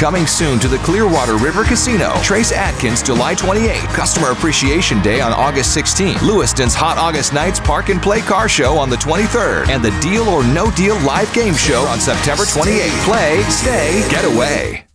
Coming soon to the Clearwater River Casino. Trace Adkins, July 28. Customer Appreciation Day on August 16. Lewiston's Hot August Nights Park and Play Car Show on the 23rd. And the Deal or No Deal live game show on September 28. Play, stay, get away.